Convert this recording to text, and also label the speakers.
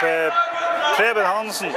Speaker 1: Preben Hansen.